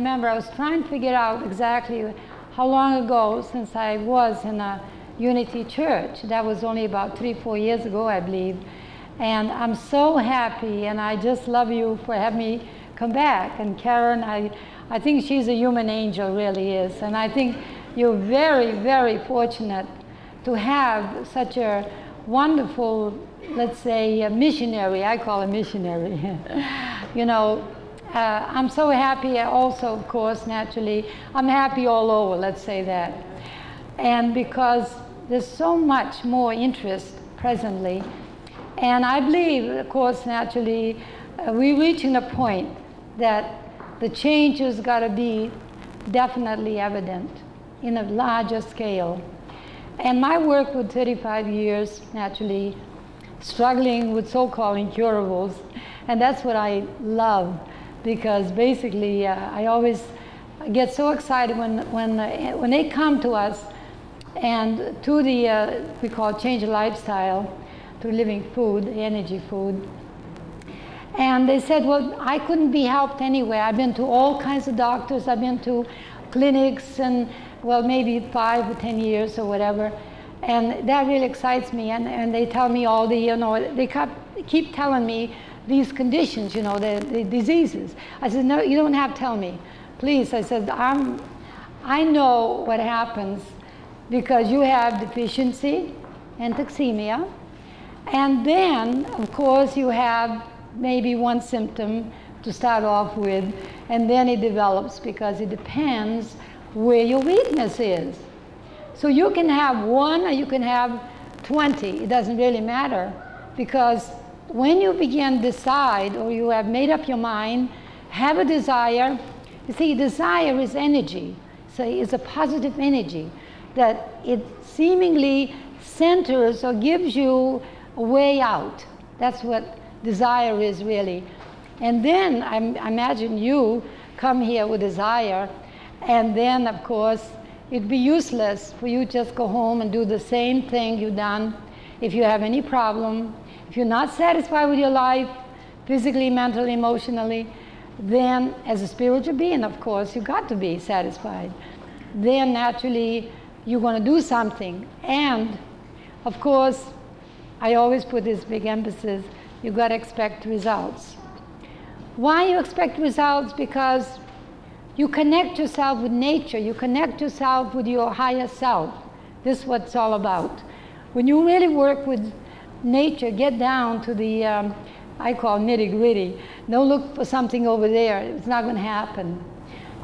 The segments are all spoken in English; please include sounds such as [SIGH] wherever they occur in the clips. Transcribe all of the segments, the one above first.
remember I was trying to figure out exactly how long ago since I was in a Unity Church. That was only about three, four years ago, I believe. And I'm so happy, and I just love you for having me come back. And Karyn, I, I think she's a human angel, really is. And I think you're very, very fortunate to have such a wonderful, let's say, missionary. I call a missionary. [LAUGHS] you know, uh, I'm so happy also, of course, naturally. I'm happy all over, let's say that. And because there's so much more interest presently. And I believe, of course, naturally, uh, we're reaching a point that the change has got to be definitely evident in a larger scale. And my work with 35 years, naturally, struggling with so-called incurables, and that's what I love, because basically uh, I always get so excited when, when, uh, when they come to us and to the, uh, we call change lifestyle, to living food, energy food. And they said, well, I couldn't be helped anyway. I've been to all kinds of doctors. I've been to clinics and, well, maybe five or 10 years or whatever. And that really excites me. And, and they tell me all the, you know, they keep telling me these conditions, you know, the, the diseases. I said, no, you don't have to tell me. Please, I said, I'm, I know what happens because you have deficiency and toxemia. And then, of course, you have maybe one symptom to start off with, and then it develops because it depends where your weakness is. So you can have one or you can have 20. It doesn't really matter because when you begin decide or you have made up your mind, have a desire, you see, desire is energy. So it's a positive energy that it seemingly centers or gives you a way out. That's what desire is really. And then I, imagine you come here with desire, and then of course it'd be useless for you just go home and do the same thing you've done. If you have any problem, if you're not satisfied with your life, physically, mentally, emotionally, then as a spiritual being, of course, you've got to be satisfied. Then naturally you're going to do something. And of course, I always put this big emphasis you've got to expect results. Why you expect results? Because you connect yourself with nature, you connect yourself with your higher self. This is what it's all about. When you really work with nature, get down to the, um, I call nitty gritty. Don't look for something over there, it's not going to happen.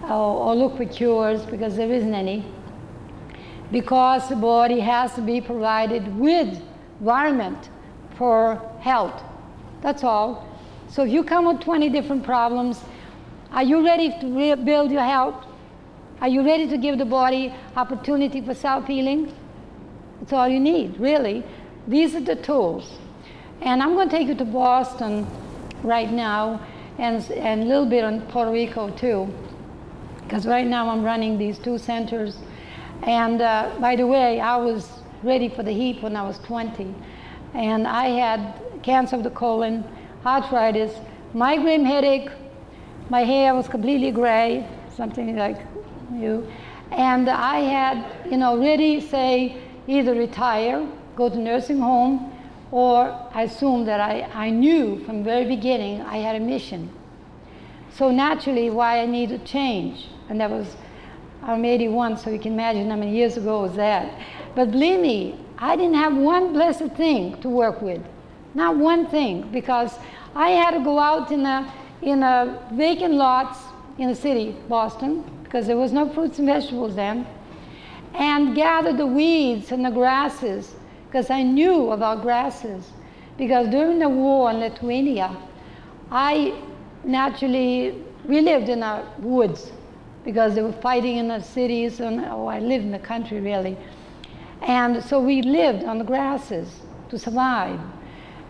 Or, or look for cures because there isn't any because the body has to be provided with environment for health. That's all. So if you come with 20 different problems, are you ready to rebuild your health? Are you ready to give the body opportunity for self-healing? That's all you need, really. These are the tools. And I'm going to take you to Boston right now and, and a little bit on Puerto Rico too. Because right now I'm running these two centers and uh, by the way, I was ready for the heat when I was 20. And I had cancer of the colon, arthritis, migraine headache, my hair was completely gray, something like you. And I had, you know, ready say either retire, go to nursing home, or I assumed that I, I knew from very beginning I had a mission. So naturally, why I needed change, and that was I'm 81, so you can imagine how many years ago was that. But believe me, I didn't have one blessed thing to work with. Not one thing, because I had to go out in a, in a vacant lots in the city, Boston, because there was no fruits and vegetables then, and gather the weeds and the grasses, because I knew about grasses. Because during the war in Lithuania, I naturally, we lived in the woods, because they were fighting in the cities, and oh, I lived in the country really. And so we lived on the grasses to survive.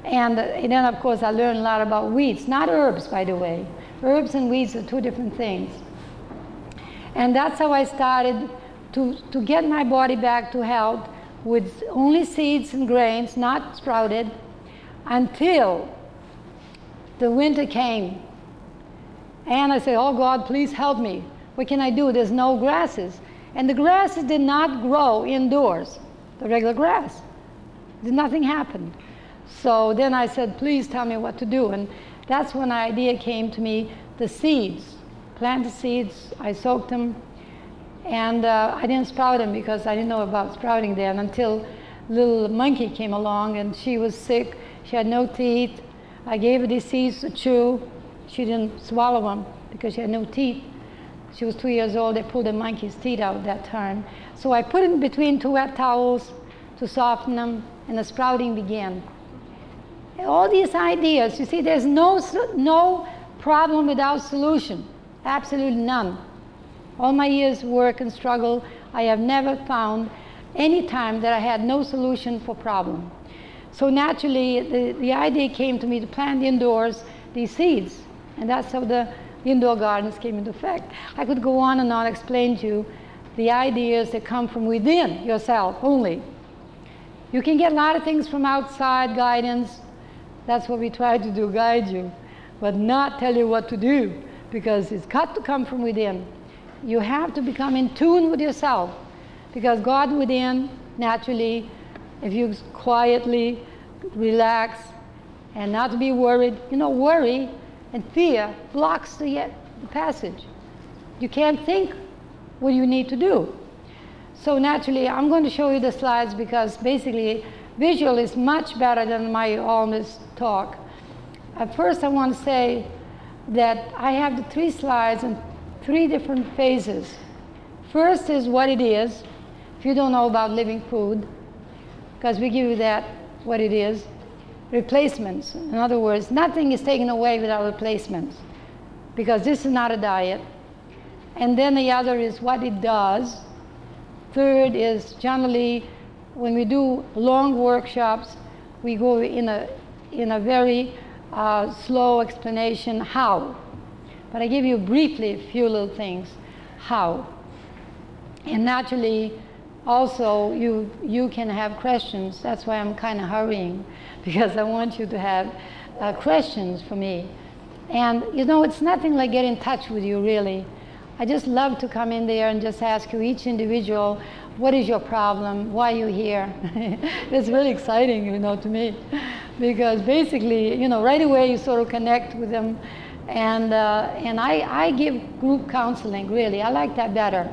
And, uh, and then, of course, I learned a lot about weeds, not herbs, by the way. Herbs and weeds are two different things. And that's how I started to, to get my body back to health with only seeds and grains, not sprouted, until the winter came And I said, Oh God, please help me. What can I do? There's no grasses. And the grasses did not grow indoors, the regular grass. Nothing happened. So then I said, Please tell me what to do. And that's when the idea came to me the seeds. Plant the seeds, I soaked them, and uh, I didn't sprout them because I didn't know about sprouting then until little monkey came along and she was sick. She had no teeth. I gave her these seeds to chew. She didn't swallow them because she had no teeth. She was two years old. They pulled the monkey's teeth out that time. So I put it between two wet towels to soften them, and the sprouting began. All these ideas, you see, there's no, no problem without solution. Absolutely none. All my years' work and struggle, I have never found any time that I had no solution for problem. So naturally, the, the idea came to me to plant indoors these seeds. And that's how the indoor gardens came into effect. I could go on and on explain to you the ideas that come from within yourself only. You can get a lot of things from outside guidance. That's what we try to do, guide you, but not tell you what to do because it's got to come from within. You have to become in tune with yourself because God within, naturally, if you quietly relax and not be worried, you know, worry and fear blocks the, uh, the passage. You can't think what you need to do. So naturally, I'm going to show you the slides because basically visual is much better than my almost talk. At first, I want to say that I have the three slides in three different phases. First is what it is, if you don't know about living food, because we give you that, what it is replacements. In other words, nothing is taken away without replacements because this is not a diet. And then the other is what it does. Third is generally when we do long workshops, we go in a, in a very uh, slow explanation how. But I give you briefly a few little things how. And naturally, also you you can have questions. That's why I'm kind of hurrying [LAUGHS] because I want you to have uh, questions for me. And you know, it's nothing like get in touch with you really. I just love to come in there and just ask you each individual, what is your problem? Why are you here? [LAUGHS] it's really exciting, you know, to me, [LAUGHS] because basically, you know, right away you sort of connect with them, and uh, and I I give group counseling really. I like that better,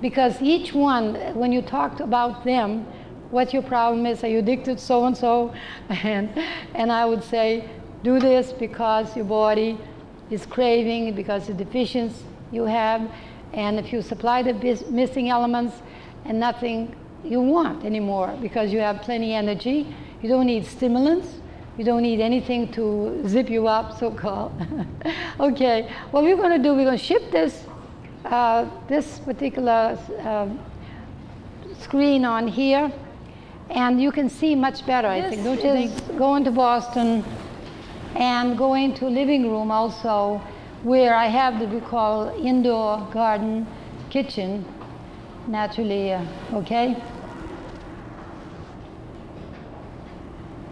because each one, when you talk about them, what your problem is. Are you addicted so and so? And and I would say, do this because your body is craving, because the deficiency you have, and if you supply the missing elements and nothing you want anymore because you have plenty energy, you don't need stimulants, you don't need anything to zip you up, so-called. [LAUGHS] okay, what we're going to do, we're going to ship this, uh, this particular uh, screen on here and you can see much better, I think, don't you think? Go into Boston and go into living room also, where I have the we call indoor garden kitchen, naturally, uh, okay?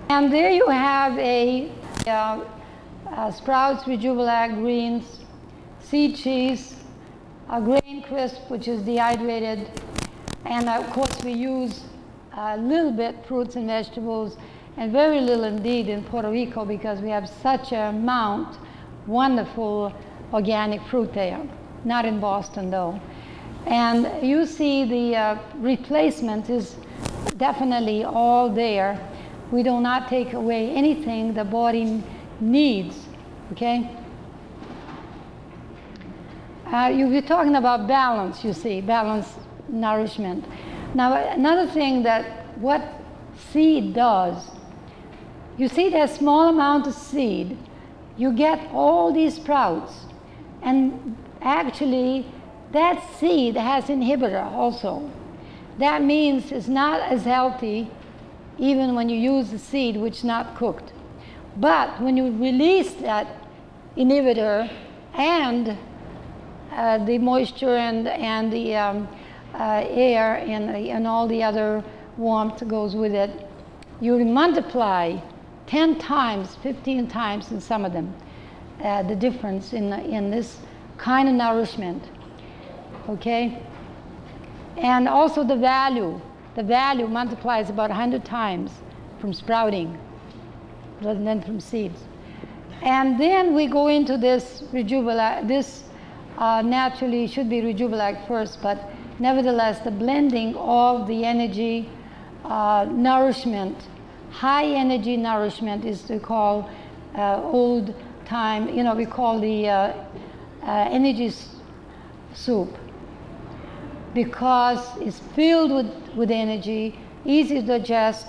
And there you have a, uh, uh, Sprouts Rejuvelac greens, seed cheese, a grain crisp, which is dehydrated, and of course we use a little bit fruits and vegetables, and very little indeed in Puerto Rico because we have such a amount wonderful organic fruit there. Not in Boston though. And you see the uh, replacement is definitely all there. We do not take away anything the body needs, okay? Uh, you'll be talking about balance, you see, balanced nourishment. Now, another thing that what seed does, you see that small amount of seed, you get all these sprouts. And actually, that seed has inhibitor also. That means it's not as healthy even when you use the seed which is not cooked. But when you release that inhibitor and uh, the moisture and, and the um, uh, air and, and all the other warmth goes with it, you multiply 10 times, 15 times in some of them. uh, the difference in, in this kind of nourishment. Okay? And also the value. The value multiplies about 100 times from sprouting rather than from seeds. And then we go into this Rejuvelac. This uh, naturally should be Rejuvelac first, but nevertheless, the blending of the energy uh, nourishment, high energy nourishment is to call uh, old time, you know, we call the uh, uh, energy soup because it's filled with, with energy, easy to digest,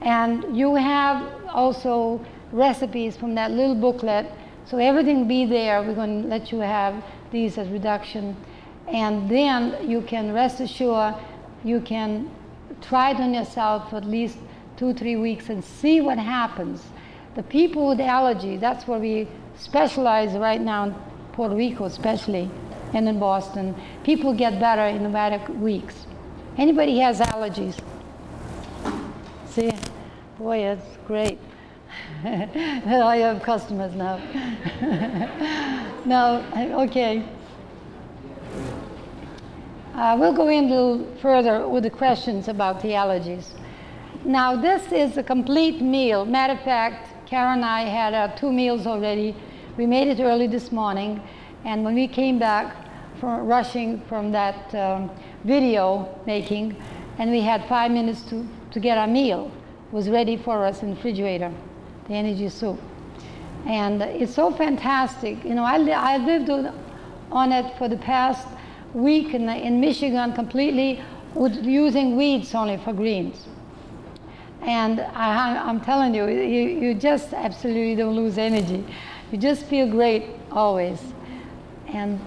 and you have also recipes from that little booklet. So everything be there. We're going to let you have these as reduction. And then you can rest assured you can try it on yourself for at least two, three weeks and see what happens. The people with allergy, that's where we specialize right now in Puerto Rico especially and in Boston. People get better in about weeks. Anybody has allergies? See? Boy, it's great. [LAUGHS] I have customers now. [LAUGHS] no, okay. Uh, we'll go into further with the questions about the allergies. Now, this is a complete meal. Matter of fact, Karyn and I had uh, two meals already. We made it early this morning, and when we came back from rushing from that um, video making, and we had five minutes to, to get our meal, it was ready for us in the refrigerator, the energy soup. And it's so fantastic. You know, I, li I lived on it for the past week in, in Michigan completely with using weeds only for greens. And I, am telling you, you, you just absolutely don't lose energy. You just feel great always. And,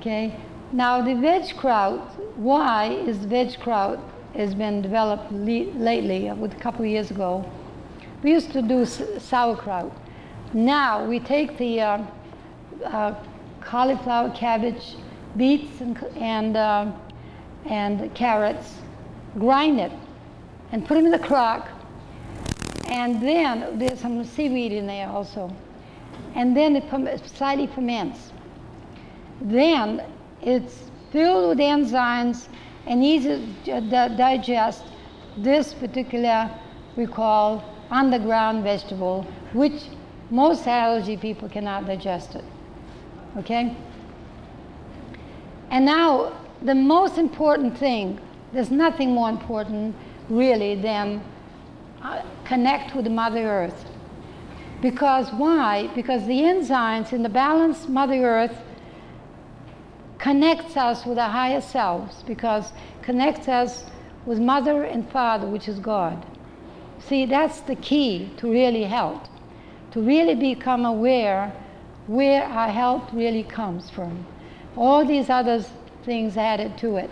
okay, now the veg kraut, why is veg kraut has been developed lately, with a couple years ago. We used to do sauerkraut. Now we take the uh, uh, cauliflower, cabbage, beets and, and, uh, and carrots, grind it, and put them in the crock. And then there's some seaweed in there also. And then it slightly ferments. Then it's filled with enzymes and easy to digest this particular, we call underground vegetable, which most allergy people cannot digest it. Okay? And now, the most important thing, there's nothing more important really than uh, connect with Mother Earth. Because why? Because the enzymes in the balanced Mother Earth connects us with our higher selves, because connects us with Mother and Father, which is God. See, that's the key to really health, to really become aware where our health really comes from all these other things added to it.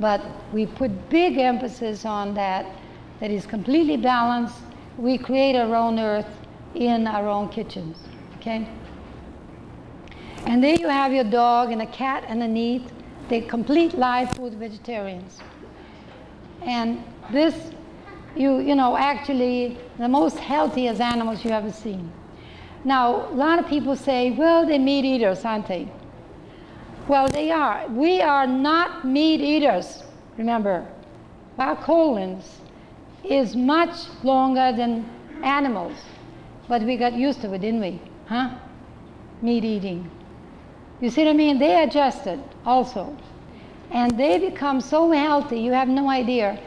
But we put big emphasis on that, that is completely balanced. We create our own earth in our own kitchens, okay? And there you have your dog and a cat underneath. They complete life with vegetarians. And this, you, you know, actually the most healthiest animals you ever seen. Now, a lot of people say, well, they're meat eaters, aren't they? Well, they are. We are not meat eaters, remember. Our colons is much longer than animals, but we got used to it, didn't we? Huh? Meat eating. You see what I mean? They adjusted also. And they become so healthy, you have no idea,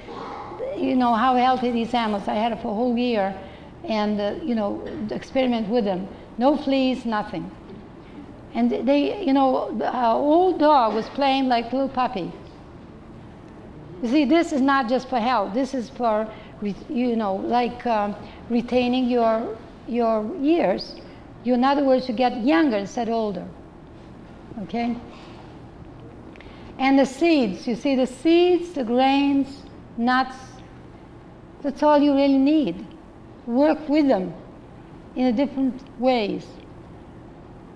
you know, how healthy these animals. I had it for a whole year and, uh, you know, experiment with them. No fleas, nothing. And they, you know, our old dog was playing like little puppy. You see, this is not just for health. This is for, you know, like um, retaining your, your years. You, in other words, you get younger instead older. Okay? And the seeds, you see, the seeds, the grains, nuts, that's all you really need. Work with them in different ways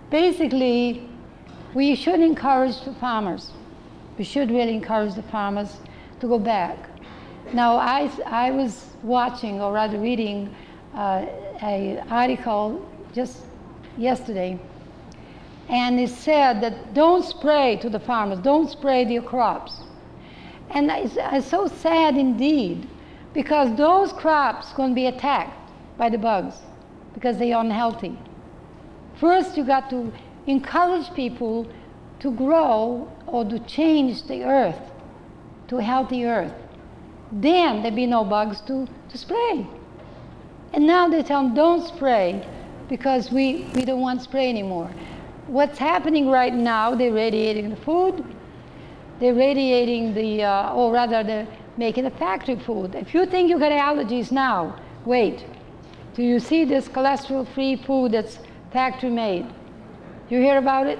basically, we should encourage the farmers. We should really encourage the farmers to go back. Now, I, I was watching, or rather reading, uh, a article just yesterday, and he said that don't spray to the farmers, don't spray your crops. And it's, it's so sad indeed, because those crops going to be attacked by the bugs because they are unhealthy. First, you got to encourage people to grow or to change the earth to a healthy earth. Then there'd be no bugs to, to spray. And now they tell them don't spray because we, we don't want spray anymore. What's happening right now, they're radiating the food, they're radiating the, uh, or rather, they're making the factory food. If you think you got allergies now, wait. Do you see this cholesterol free food that's factory made? You hear about it?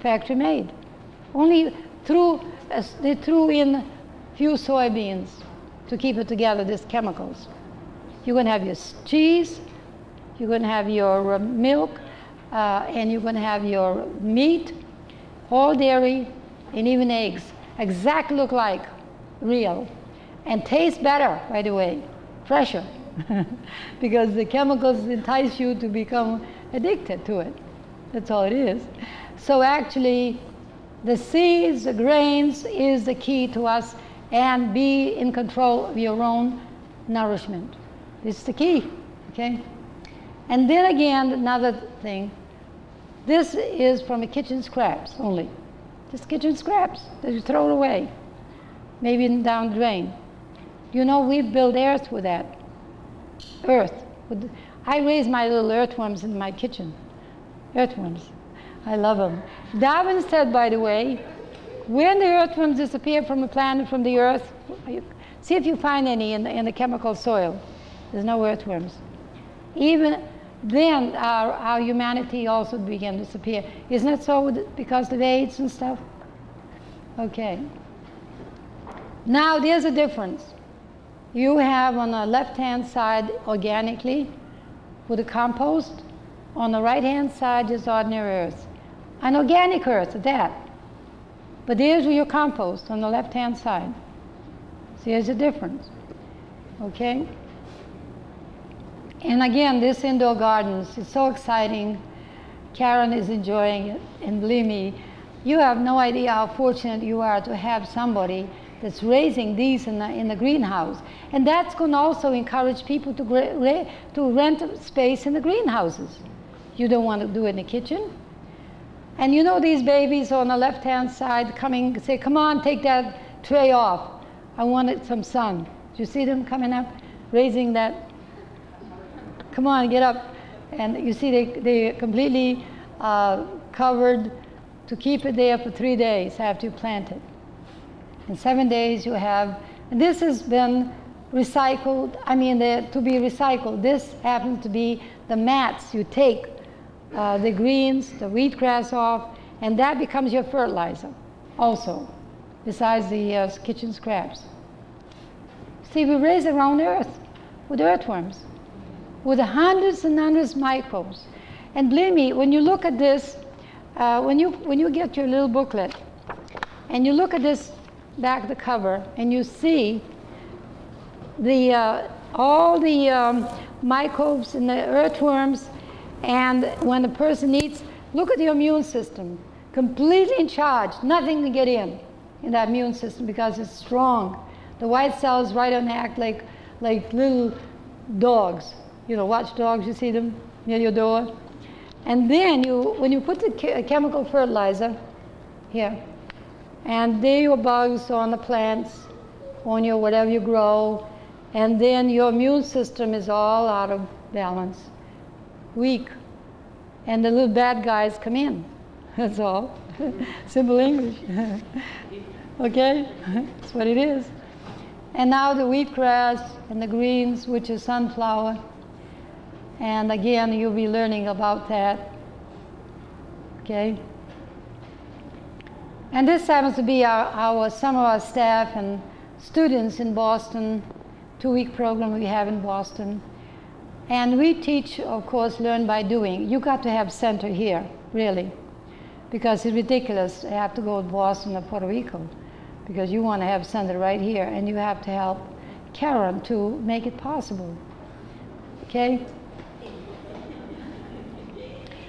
Factory made. Only through, uh, they threw in few soybeans to keep it together, these chemicals. You're going to have your cheese, you're going to have your uh, milk, Uh, and you're going to have your meat, all dairy, and even eggs. Exactly look like real. And taste better, by the way, fresher. [LAUGHS] because the chemicals entice you to become addicted to it. That's all it is. So actually, the seeds, the grains is the key to us and be in control of your own nourishment. This is the key, okay? And then again, another thing, this is from the kitchen scraps only. Just kitchen scraps that you throw away, maybe down the drain. You know, we build earth with that. Earth. I raise my little earthworms in my kitchen. Earthworms. I love them. Darwin said, by the way, when the earthworms disappear from the planet, from the earth, see if you find any in the, in the chemical soil. There's no earthworms. Even then, our, our humanity also began to disappear. Isn't it so because of AIDS and stuff? Okay. Now, there's a difference. You have on the left-hand side organically with the compost. On the right-hand side, just ordinary earth. An organic earth, that. But there's your compost on the left-hand side. See, there's a difference. Okay? And again, this indoor gardens is so exciting. Karyn is enjoying it. And believe me, you have no idea how fortunate you are to have somebody that's raising these in the, in the greenhouse. And that's going to also encourage people to, to rent space in the greenhouses. You don't want to do it in the kitchen. And you know these babies on the left-hand side coming, say, come on, take that tray off. I wanted some sun. Do you see them coming up, raising that? Come on, get up. And you see they, they completely uh, covered to keep it there for three days after you plant it. In seven days you have, and this has been recycled, I mean the, to be recycled. This happens to be the mats you take uh, the greens, the wheatgrass off, and that becomes your fertilizer also, besides the uh, kitchen scraps. See, we raise own earth with earthworms, with hundreds and hundreds of microbes. And believe me, when you look at this, uh, when, you, when you get your little booklet, and you look at this back the cover, and you see the, uh, all the um, microbes and the earthworms and when the person eats, look at your immune system, completely in charge, nothing to get in in that immune system because it's strong. The white cells right on act like, like little dogs, you know, watch dogs, you see them near your door. And then you, when you put the uh, chemical fertilizer here, and there your bugs on the plants, on your whatever you grow, and then your immune system is all out of balance weak, and the little bad guys come in. [LAUGHS] That's all. [LAUGHS] Simple English. [LAUGHS] okay? That's what it is. And now the wheatgrass and the greens, which is sunflower. And again, you'll be learning about that. Okay? And this happens to be our, our some of our staff and students in Boston, two-week program we have in Boston. And we teach, of course, learn by doing. You got to have center here, really, because it's ridiculous to have to go to Boston or Puerto Rico, because you want to have center right here, and you have to help Karyn to make it possible. Okay?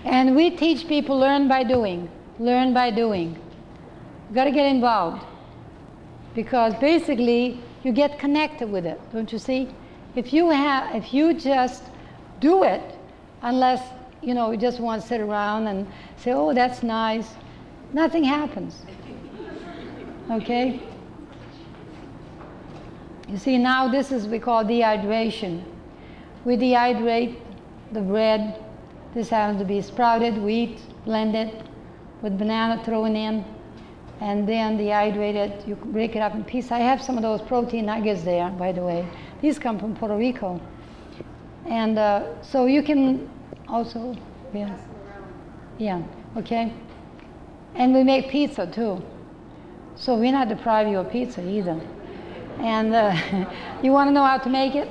And we teach people learn by doing, learn by doing. Got to get involved because basically you get connected with it, don't you see? If you have, if you just do it, unless you know you just want to sit around and say, "Oh, that's nice," nothing happens. Okay. You see, now this is we call dehydration. We dehydrate the bread. This happens to be sprouted wheat blended with banana thrown in and then dehydrate it. You break it up in pieces. I have some of those protein nuggets there, by the way. These come from Puerto Rico. And uh, so you can also, yeah. Yeah, okay. And we make pizza too. So we're not depriving you of pizza either. And uh, [LAUGHS] you want to know how to make it?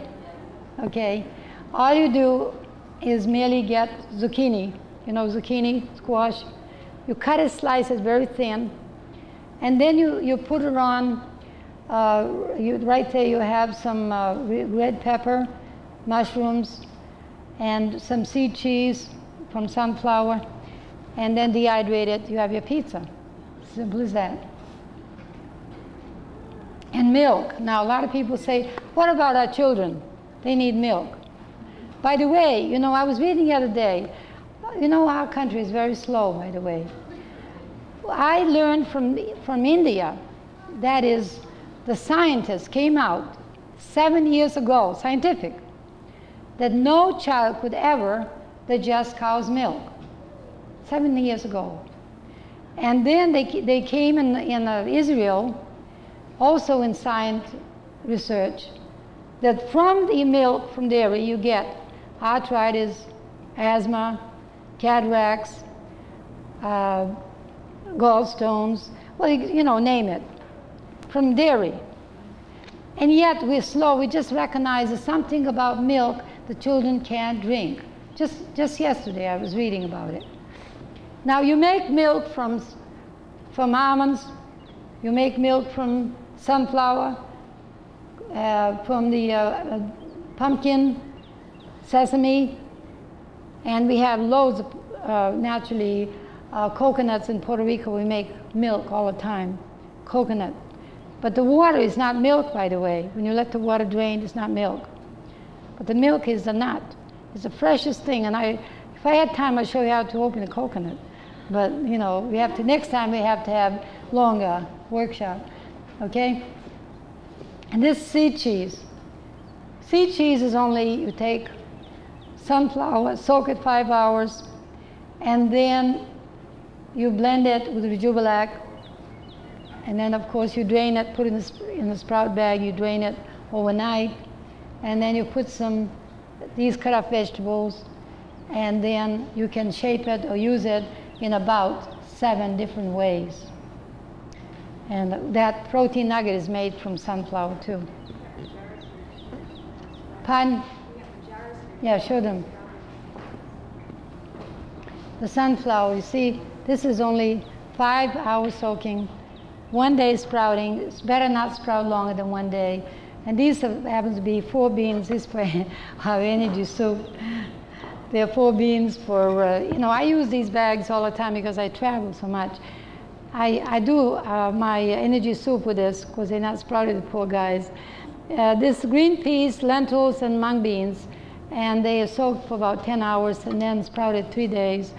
Okay. All you do is merely get zucchini, you know, zucchini, squash. You cut it, slice it very thin, and then you, you put it on, uh, you, right there you have some uh, red pepper, mushrooms, and some seed cheese from sunflower, and then dehydrate it, you have your pizza. Simple as that. And milk. Now, a lot of people say, what about our children? They need milk. By the way, you know, I was reading the other day, you know, our country is very slow, by the way. I learned from, from India, that is, the scientists came out seven years ago, scientific, that no child could ever digest cow's milk. Seven years ago. And then they, they came in, in uh, Israel, also in science research, that from the milk from dairy you get arthritis, asthma, cataracts, uh, gallstones, well, you know, name it, from dairy. And yet we're slow. We just recognize there's something about milk the children can't drink. Just, just yesterday I was reading about it. Now you make milk from, from almonds, you make milk from sunflower, uh, from the uh, uh, pumpkin, sesame, and we have loads of uh, naturally uh, coconuts in Puerto Rico. We make milk all the time, coconut. But the water is not milk, by the way. When you let the water drain, it's not milk. But the milk is the nut. It's the freshest thing. And I, if I had time, I'd show you how to open a coconut. But you know, we have to next time we have to have longer workshop. Okay? And this seed cheese. Seed cheese is only you take sunflower, soak it five hours, and then you blend it with Rejuvelac, and then of course you drain it, put it in the, in the sprout bag, you drain it overnight, and then you put some, these cut up vegetables, and then you can shape it or use it in about seven different ways. And that protein nugget is made from sunflower too. Pardon? Yeah, show them. The sunflower, you see, this is only five hours soaking, one day sprouting. It's better not sprout longer than one day. And these happen to be four beans. This for [LAUGHS] our energy soup. There are four beans for, uh, you know, I use these bags all the time because I travel so much. I, I do uh, my energy soup with this because they're not sprouted, the poor guys. Uh, this green peas, lentils, and mung beans, and they are soaked for about 10 hours and then sprouted three days.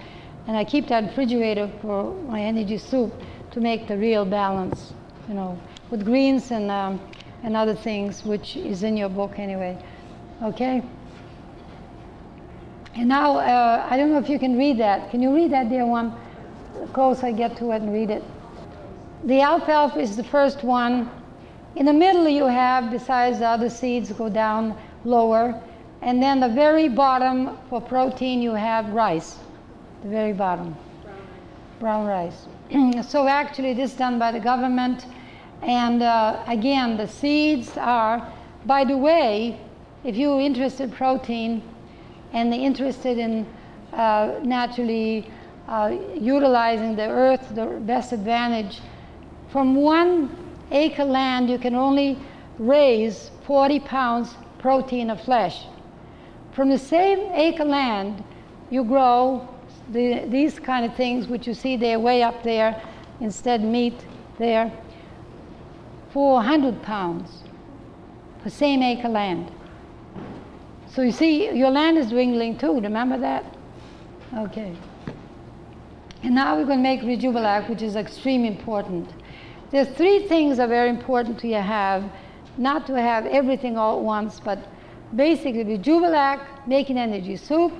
And I keep that refrigerator for my energy soup to make the real balance, you know, with greens and, um, and other things, which is in your book anyway. Okay? And now, uh, I don't know if you can read that. Can you read that, dear one? Close, I get to it and read it. The alfalfa is the first one. In the middle, you have, besides the other seeds, go down lower. And then the very bottom, for protein, you have rice, the very bottom. Brown rice. [CLEARS THROAT] so actually, this is done by the government. And uh, again, the seeds are, by the way, if you're interested in protein and interested in uh, naturally uh, utilizing the earth the best advantage. From one acre land, you can only raise 40 pounds protein of flesh. From the same acre land, you grow the, these kind of things, which you see there way up there, instead meat there, 400 pounds per same acre land. So you see, your land is dwindling too, remember that? Okay. And now we're going to make Rejuvelac, which is extremely important. There's three things that are very important to you have, not to have everything all at once, but basically Rejuvelac, making energy soup,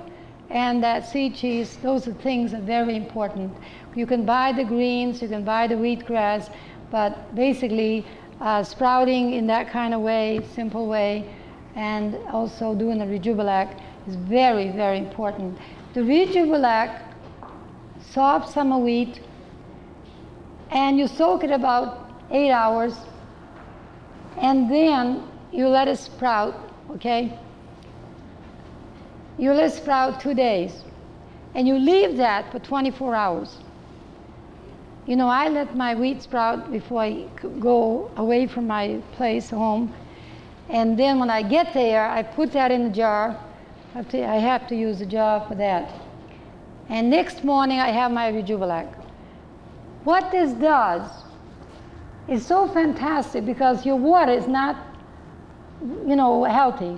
and that seed cheese, those are things that are very important. You can buy the greens, you can buy the wheatgrass, but basically uh, sprouting in that kind of way, simple way, and also doing the Rejuvelac is very, very important. The Rejuvelac, soft summer wheat, and you soak it about eight hours, and then you let it sprout, okay? You let sprout two days, and you leave that for 24 hours. You know, I let my wheat sprout before I go away from my place home. And then when I get there, I put that in the jar. I have to, I have to use a jar for that. And next morning, I have my Rejuvelac. What this does is so fantastic because your water is not, you know, healthy.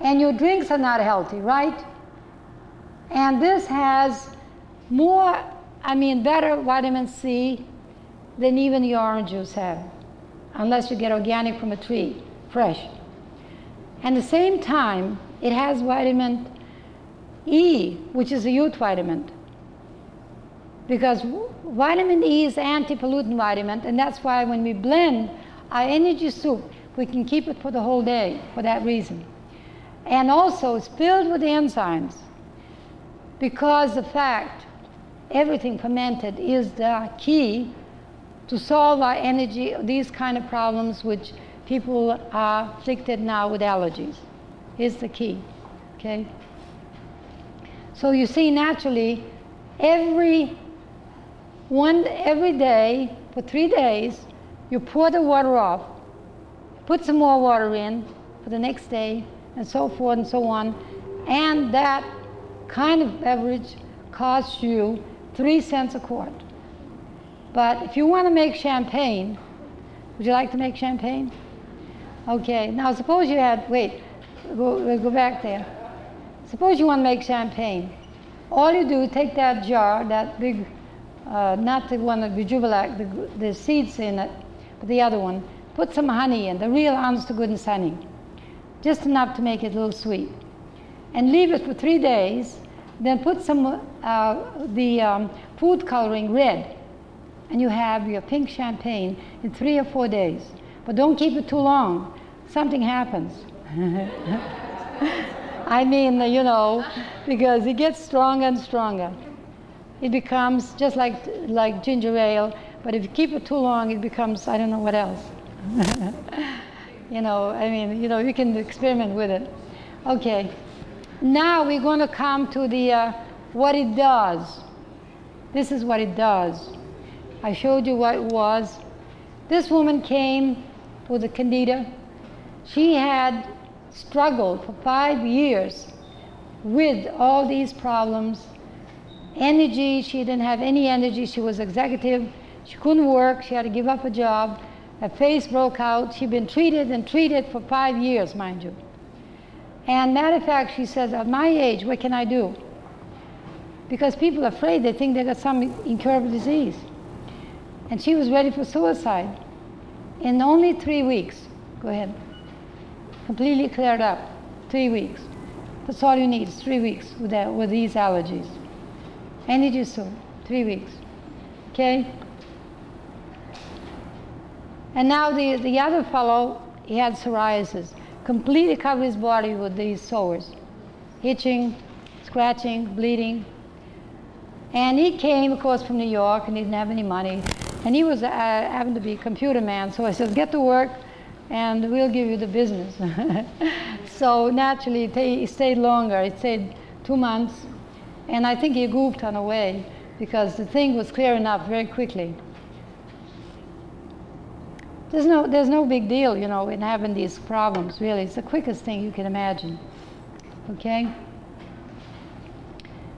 And your drinks are not healthy, right? And this has more I mean, better vitamin C than even the orange juice have, unless you get organic from a tree, fresh. And the same time, it has vitamin E, which is a youth vitamin. Because vitamin E is anti-pollutant vitamin, and that's why when we blend our energy soup, we can keep it for the whole day for that reason. And also, it's filled with enzymes because the fact everything fermented is the key to solve our energy, these kind of problems which people are afflicted now with allergies. Is the key, okay? So you see, naturally, every one every day for three days, you pour the water off, put some more water in for the next day, and so forth and so on, and that kind of beverage costs you three cents a quart. But if you want to make champagne, would you like to make champagne? Okay, now suppose you had, wait, go, go back there. Suppose you want to make champagne. All you do, take that jar, that big, uh, not the one that Rejuvelac, the, the seeds in it, but the other one, put some honey in, the real honest to goodness honey, just enough to make it a little sweet. And leave it for three days, then put some uh, the um, food coloring red, and you have your pink champagne in three or four days. But don't keep it too long. Something happens. [LAUGHS] I mean, you know, because it gets stronger and stronger. It becomes just like like ginger ale, but if you keep it too long, it becomes I don't know what else. [LAUGHS] you know, I mean, you know, you can experiment with it. Okay. Now we're going to come to the uh, what it does. This is what it does. I showed you what it was. This woman came with a candida. She had struggled for five years with all these problems. Energy, she didn't have any energy. She was executive. She couldn't work. She had to give up a job. Her face broke out. She'd been treated and treated for five years, mind you. And matter of fact, she says, at my age, what can I do? Because people are afraid, they think they got some incurable disease. And she was ready for suicide. In only three weeks, go ahead, completely cleared up, three weeks. That's all you need, is three weeks with, that, with these allergies. Energy soon, three weeks. Okay? And now the, the other fellow, he had psoriasis completely covered his body with these sores, itching, scratching, bleeding. And he came, of course, from New York, and he didn't have any money. And he was uh, having to be a computer man, so I said, get to work, and we'll give you the business. [LAUGHS] so naturally, he stayed longer. He stayed two months, and I think he goofed on the way because the thing was clearing up very quickly. There's no, there's no big deal, you know, in having these problems, really. It's the quickest thing you can imagine. Okay?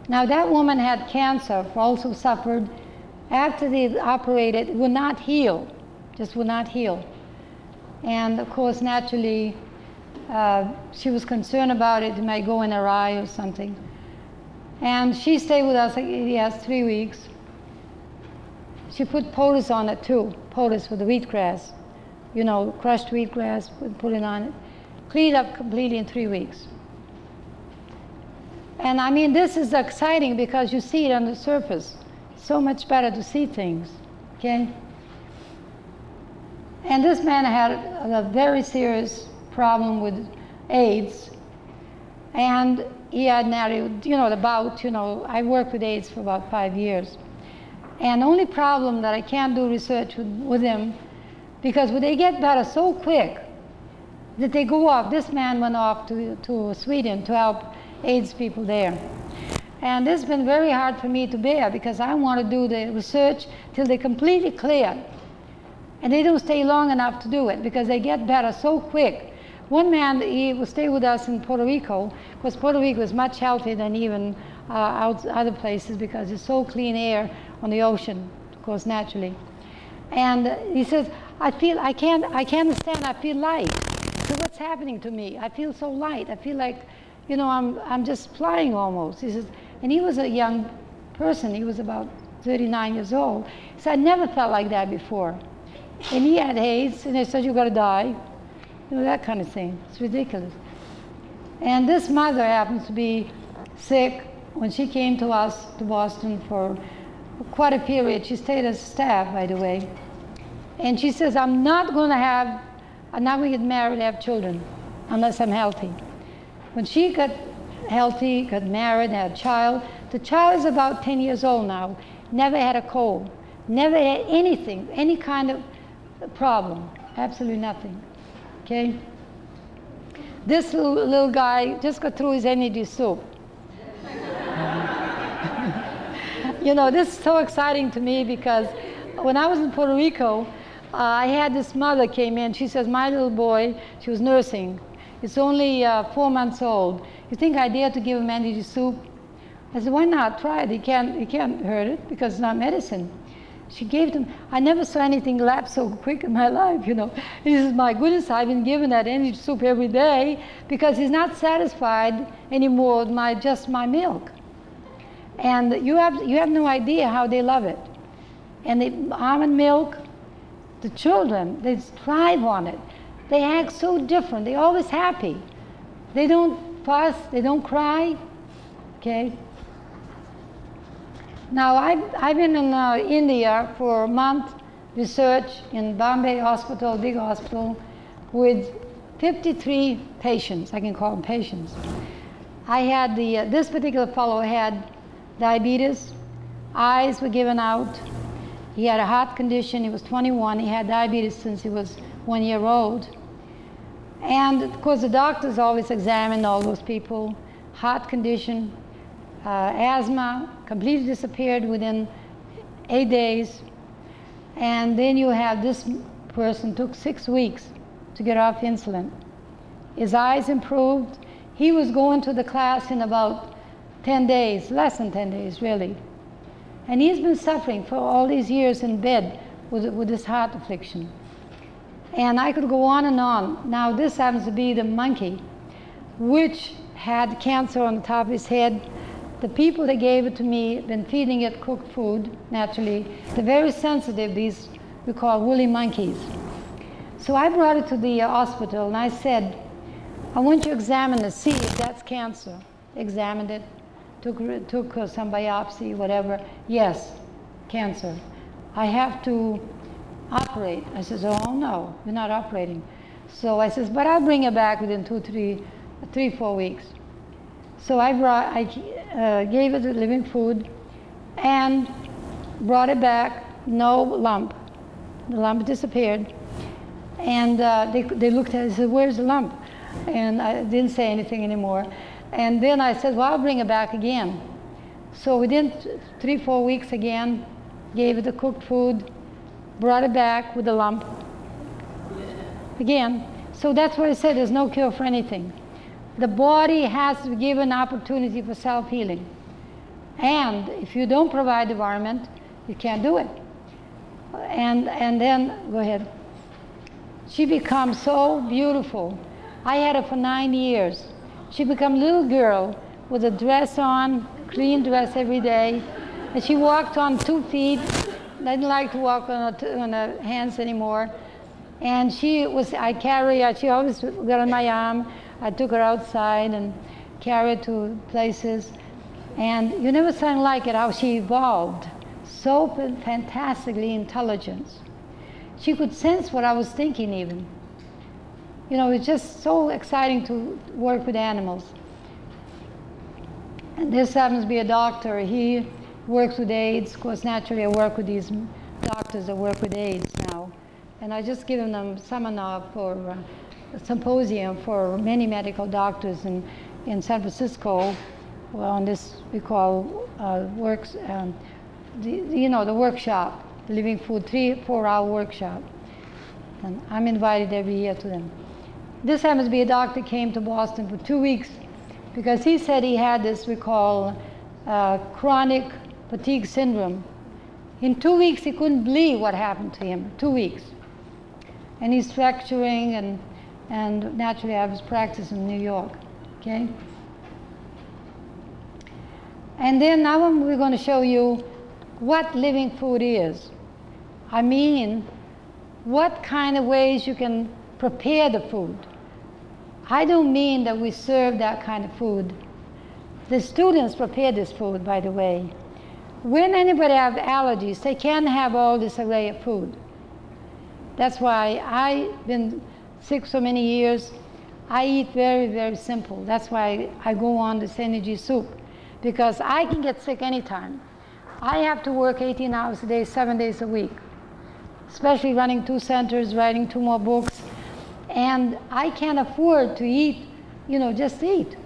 Now, that woman had cancer, also suffered. After they operated, would not heal, just would not heal. And of course, naturally, uh, she was concerned about it. It might go in her eye or something. And she stayed with us, yes, three weeks. She put poultice on it too, poultice with the wheatgrass. You know, crushed wheatgrass, put it on it. Cleaned up completely in three weeks. And I mean, this is exciting because you see it on the surface. So much better to see things, okay? And this man had a very serious problem with AIDS. And he had now, you know, about, you know, I worked with AIDS for about five years. And only problem that I can't do research with, with him, because when they get better so quick that they go off, this man went off to, to Sweden to help AIDS people there. And it's been very hard for me to bear because I want to do the research till they're completely clear. And they don't stay long enough to do it because they get better so quick. One man, he will stay with us in Puerto Rico because Puerto Rico is much healthier than even uh, out other places because it's so clean air on the ocean, of course, naturally. And he says, I feel, I can't, I can't understand, I feel light. So what's happening to me? I feel so light. I feel like you know, I'm, I'm just flying almost. He says, and he was a young person. He was about 39 years old. So I never felt like that before. And he had AIDS, and they said, you're to die. You know, that kind of thing. It's ridiculous. And this mother happens to be sick when she came to us, to Boston, for quite a period. She stayed as staff, by the way. And she says, I'm not going to have, I'm not going to get married, have children, unless I'm healthy. When she got healthy, got married, had a child, the child is about 10 years old now, never had a cold, never had anything, any kind of problem, absolutely nothing. Okay? This little, little guy just got through his energy soup. [LAUGHS] you know, this is so exciting to me because when I was in Puerto Rico, uh, I had this mother came in. She says, my little boy, she was nursing, it's only uh, four months old. You think I dare to give him energy soup? I said, why not? Try it. He can't, he can't hurt it because it's not medicine. She gave them, I never saw anything lapse so quick in my [LAUGHS] life, you know. He says, my goodness, I've been given that energy soup every day because he's not satisfied anymore with my, just my milk. And you have, you have no idea how they love it. And the almond milk, the children, they thrive on it. They act so different. They're always happy. They don't fuss. They don't cry. Okay? Now, I've, I've been in uh, India for a month research in Bombay Hospital, big hospital, with 53 patients. I can call them patients. I had the, uh, this particular fellow had diabetes, eyes were given out. He had a heart condition. He was 21. He had diabetes since he was one year old. And of course, the doctors always examined all those people. Heart condition, uh, asthma, completely disappeared within eight days. And then you have this person took six weeks to get off insulin. His eyes improved. He was going to the class in about 10 days, less than 10 days, really. And he's been suffering for all these years in bed with, with this heart affliction. And I could go on and on. Now, this happens to be the monkey, which had cancer on the top of his head. The people that gave it to me been feeding it cooked food, naturally. They're very sensitive, these we call woolly monkeys. So I brought it to the uh, hospital and I said, I want you to examine to see if that's cancer. Examined it, took, took uh, some biopsy, whatever. Yes, cancer. I have to operate. I says, oh no, you're not operating. So I says, but I'll bring it back within two, three, three, four weeks. So I brought, I uh, gave it the living food and brought it back, no lump. The lump disappeared. And uh, they, they looked at it and said, where's the lump? And I didn't say anything anymore. And then I said, well, I'll bring it back again. So within three, four weeks again, gave it the cooked food, brought it back with a lump. Again, so that's what I said, there's no cure for anything. The body has to give an opportunity for self-healing. And if you don't provide the environment, you can't do it. And, and then, go ahead. She becomes so beautiful. I had her for nine years. She became a little girl with a dress on, clean dress every day. And she walked on two feet. Didn't like to walk on her, on her hands anymore. And she was, I carry her, she always got on my arm. I took her outside and carried to places. And you never saw like it, how she evolved. So fantastically intelligent. She could sense what I was thinking even. You know, it's just so exciting to work with animals. And this happens to be a doctor. He works with AIDS. Of course, naturally, I work with these doctors that work with AIDS now. And I just given them seminar for uh, a symposium for many medical doctors in, in San Francisco well, on this we call uh, works, um, the, you know, the workshop, living food, three, four hour workshop. And I'm invited every year to them. This happens to be a doctor came to Boston for two weeks because he said he had this we call uh, chronic fatigue syndrome. In two weeks, he couldn't believe what happened to him. Two weeks. And he's fracturing, and, and naturally, I was practicing in New York. Okay? And then now we're going to show you what living food is. I mean, what kind of ways you can prepare the food. I don't mean that we serve that kind of food. The students prepare this food, by the way. When anybody have allergies, they can't have all this array of food. That's why I've been sick so many years. I eat very, very simple. That's why I go on this energy soup because I can get sick anytime. I have to work 18 hours a day, seven days a week, especially running two centers, writing two more books, and I can't afford to eat, you know, just eat.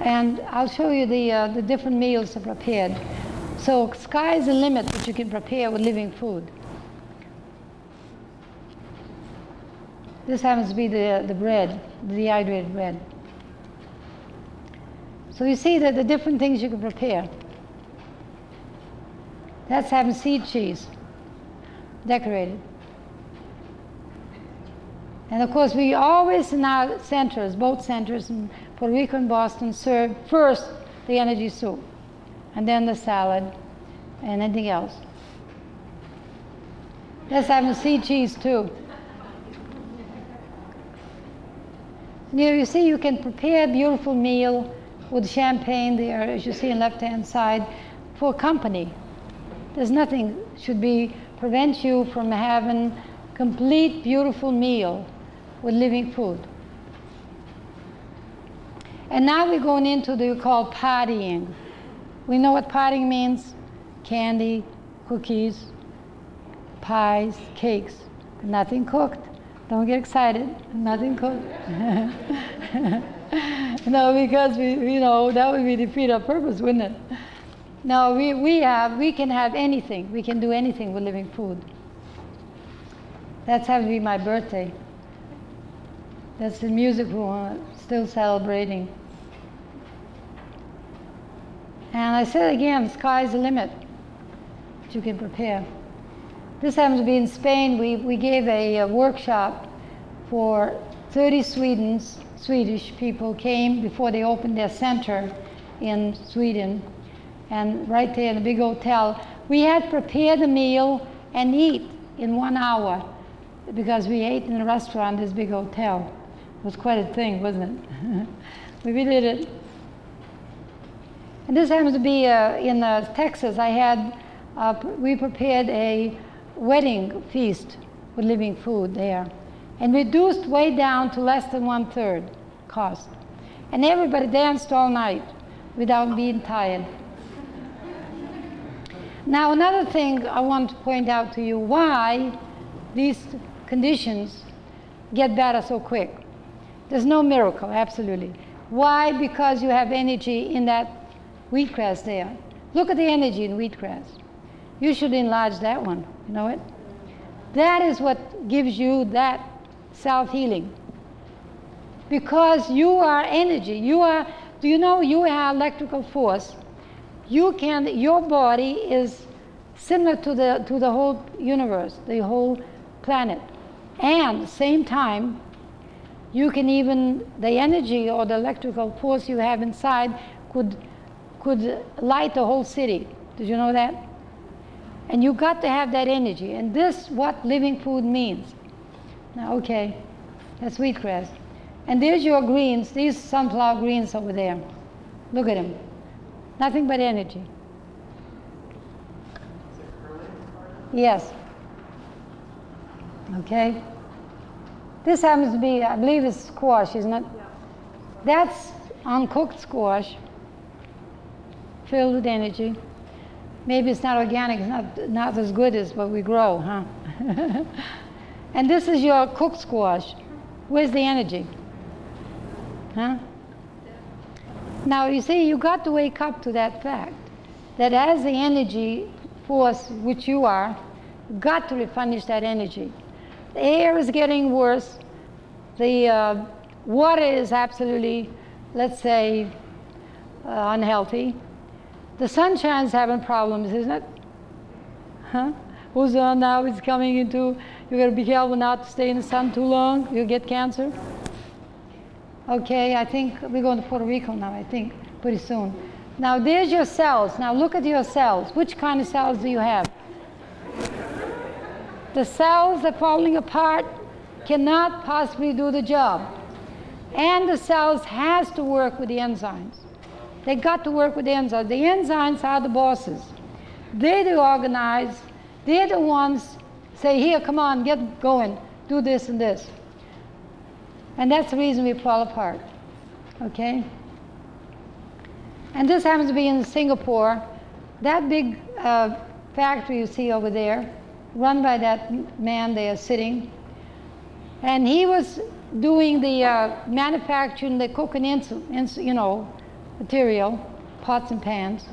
And I'll show you the, uh, the different meals are prepared. So sky's the limit that you can prepare with living food. This happens to be the, the bread, the dehydrated bread. So you see that the different things you can prepare. That's having seed cheese, decorated. And of course, we always in our centers, both centers in Puerto Rico and Boston, serve first the energy soup, and then the salad, and anything else. Let's have seed cheese too. Here you see you can prepare a beautiful meal with champagne there, as you see on left-hand side, for company. There's nothing should be prevent you from having complete beautiful meal with living food. And now we're going into the call partying. We know what partying means: candy, cookies, pies, cakes, nothing cooked. Don't get excited. Nothing cooked. [LAUGHS] no, because we, you know, that would be defeat our purpose, wouldn't it? No, we, we have, we can have anything. We can do anything with living food. That's have to be my birthday. That's the music room, still celebrating. And I said again, sky's the limit you can prepare. This happens to be in Spain. We, we gave a, a workshop for 30 Swedes Swedish people came before they opened their center in Sweden. And right there in the big hotel, we had prepared the meal and eat in one hour because we ate in a restaurant, this big hotel. It was quite a thing, wasn't it? [LAUGHS] we did it. And this happens to be uh, in uh, Texas. I had, uh, we prepared a wedding feast with living food there and reduced way down to less than one third cost. And everybody danced all night without being tired. Now, another thing I want to point out to you why these conditions get better so quick. There's no miracle, absolutely. Why? Because you have energy in that wheatgrass there. Look at the energy in wheatgrass. You should enlarge that one, you know it? That is what gives you that self healing. Because you are energy. You are, do you know you have electrical force? you can, your body is similar to the, to the whole universe, the whole planet. And same time, you can even, the energy or the electrical force you have inside could, could light the whole city. Did you know that? And you got to have that energy. And this what living food means. Now, okay, that's wheatgrass. And there's your greens, these sunflower greens over there. Look at them. Nothing but energy. Yes. Okay. This happens to be, I believe it's squash, isn't it? Yeah. That's uncooked squash, filled with energy. Maybe it's not organic, it's not, not as good as what we grow, huh? [LAUGHS] and this is your cooked squash. Where's the energy? Huh? Now, you see, you got to wake up to that fact that as the energy force, which you are, got to replenish that energy. The air is getting worse. The uh, water is absolutely, let's say, uh, unhealthy. The sunshine's having problems, isn't it? Huh? Ozone now is coming into, you gotta be careful not to stay in the sun too long, you'll get cancer. Okay, I think we're going to Puerto Rico now, I think, pretty soon. Now there's your cells. Now look at your cells. Which kind of cells do you have? The cells are falling apart cannot possibly do the job. And the cells has to work with the enzymes. They got to work with the enzymes. The enzymes are the bosses. They the organize. They're the ones say, here, come on, get going, do this and this. And that's the reason we fall apart. Okay? And this happens to be in Singapore. That big uh, factory you see over there, run by that man there sitting, and he was doing the uh, manufacturing the cooking, you know, material, pots and pans.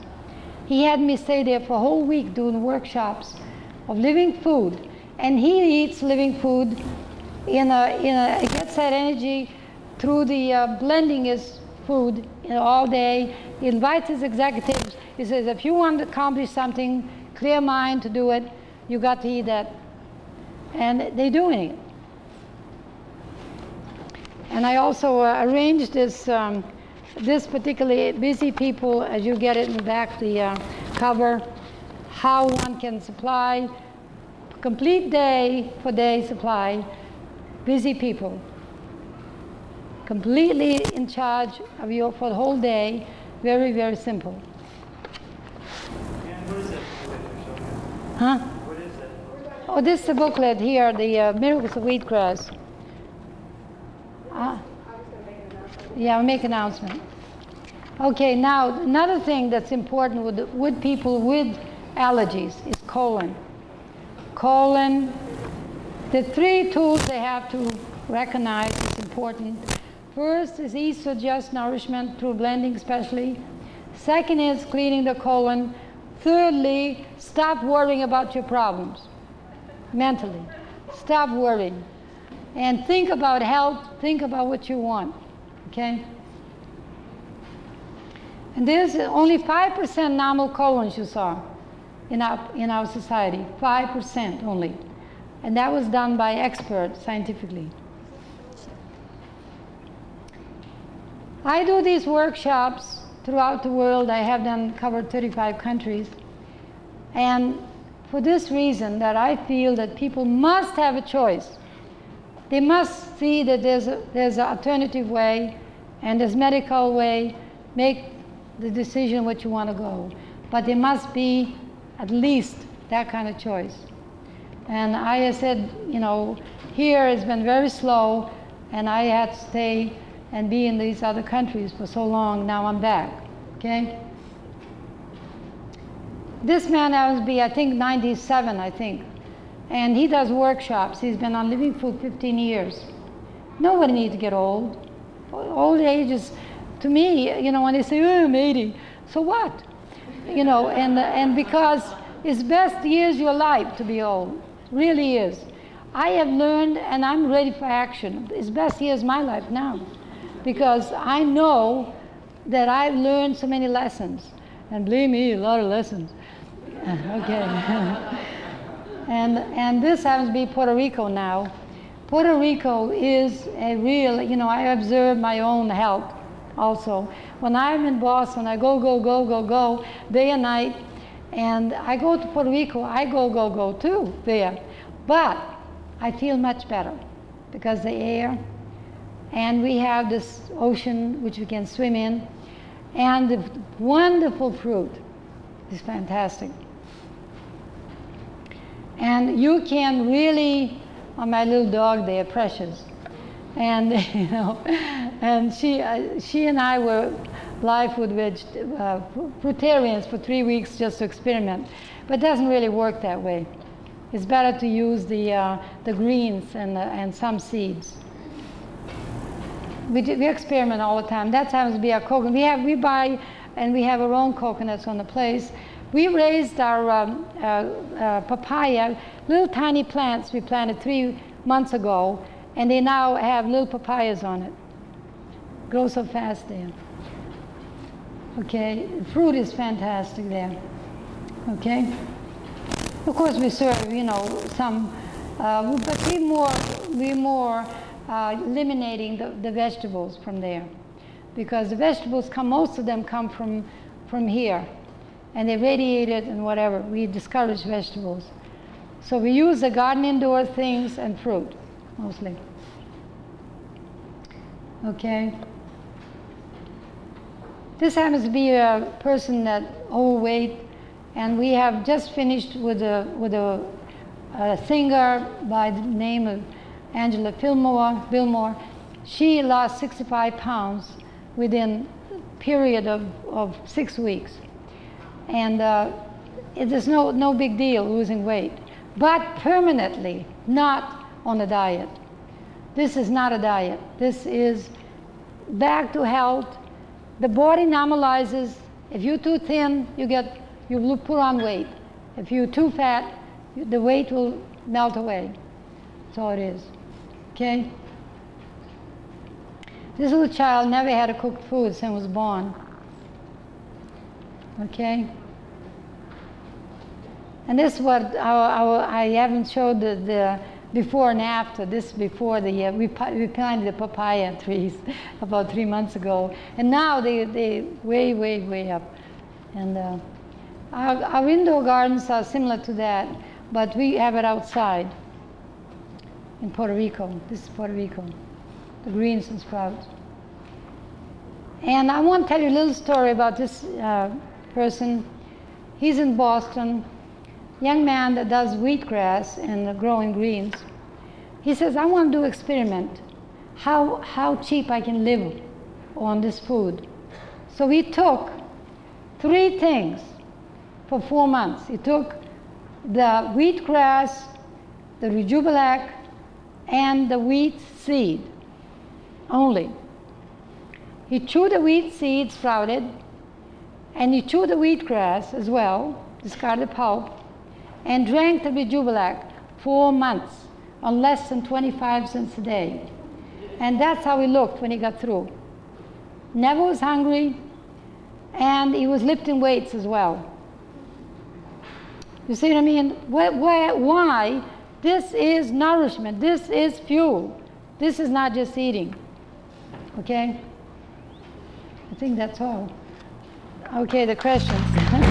He had me stay there for a whole week doing workshops of living food, and he eats living food in a, in a it gets that energy through the uh, blending his food you know, all day. He invites his executives. He says, if you want to accomplish something, clear mind to do it, you got to eat that. And they're doing it. And I also uh, arranged this, um, this particularly busy people, as you get it in the back, the uh, cover, how one can supply complete day for day supply, busy people, completely in charge of you for the whole day, very, very simple. And what is it? Huh? Oh, this is booklet here, the uh, Miracles of Wheatgrass. Uh, yeah, I'll make an announcement. Okay, now another thing that's important with, with people with allergies is colon. Colon, the three tools they have to recognize is important. First is adjust nourishment through blending especially. Second is cleaning the colon. Thirdly, stop worrying about your problems mentally. Stop worrying and think about health, think about what you want, okay? And there's only 5% normal colons you saw in our, in our society, 5% only. And that was done by experts scientifically. I do these workshops throughout the world. I have done covered 35 countries. And for this reason that I feel that people must have a choice they must see that there's a, there's an alternative way and there's medical way. Make the decision what you want to go. But there must be at least that kind of choice. And I said, you know, here it's been very slow, and I had to stay and be in these other countries for so long. Now I'm back. Okay. This man be, I think, 97, I think. And he does workshops. He's been on Living Food 15 years. Nobody needs to get old. Old age is, to me, you know, when they say, oh, I'm 80, so what? You know, and, and because it's best years your life to be old. Really is. I have learned and I'm ready for action. It's best years my life now. Because I know that I've learned so many lessons. And believe me, a lot of lessons. [LAUGHS] okay. and, and this happens to be Puerto Rico now. Puerto Rico is a real, you know, I observe my own health also. When I'm in Boston, I go, go, go, go, go, day and night. And I go to Puerto Rico, I go, go, go too there. But I feel much better because the air, and we have this ocean which we can swim in, and the wonderful fruit is fantastic. And you can really, oh, my little dog they are Precious, and [LAUGHS] you know, and she, uh, she and I were live with veg, uh, fruitarians for three weeks just to experiment, but it doesn't really work that way. It's better to use the, uh, the greens and, and some seeds. We, do, we experiment all the time. That happens to be our coconut. We, have, we buy and we have our own coconuts on the place. We raised our um, uh, uh, papaya, little tiny plants we planted three months ago, and they now have little papayas on it. Grow so fast there. Okay, fruit is fantastic there. Okay. Of course, we serve, you know, some, uh, but we more, we more uh, eliminating the, the vegetables from there, because the vegetables come, most of them come from, from here, and they radiate it and whatever. We discourage vegetables, so we use the garden indoor things and fruit mostly. Okay. This happens to be a person that overweight and we have just finished with a, with a, a singer by the name of Angela Fillmore, Billmore. She lost 65 pounds within a period of, of six weeks. And uh, it is no, no big deal losing weight, but permanently, not on a diet. This is not a diet. This is back to health. The body normalizes. If you're too thin, you get you put on weight. If you're too fat, the weight will melt away. That's all it is. Okay? This little child never had a cooked food since he was born. Okay? And this is what I, I, haven't showed the, the, before and after. This before the uh, we, we planted the papaya trees [LAUGHS] about three months ago, and now they they way way way up, and. Uh, our, our indoor gardens are similar to that, but we have it outside in Puerto Rico. This is Puerto Rico, the greens and sprouts. And I want to tell you a little story about this uh, person. He's in Boston, young man that does wheatgrass and growing greens. He says, I want to do experiment, how, how cheap I can live on this food. So we took three things for four months. He took the wheatgrass, the Rejuvelac, and the wheat seed only. He chewed the wheat seed, sprouted, and he chewed the wheatgrass as well, discarded the pulp, and drank the Rejuvelac four months on less than 25 cents a day. And that's how he looked when he got through. Never was hungry, and he was lifting weights as well. You see what I mean? why? This is nourishment. This is fuel. This is not just eating. Okay? I think that's all. Okay, the questions.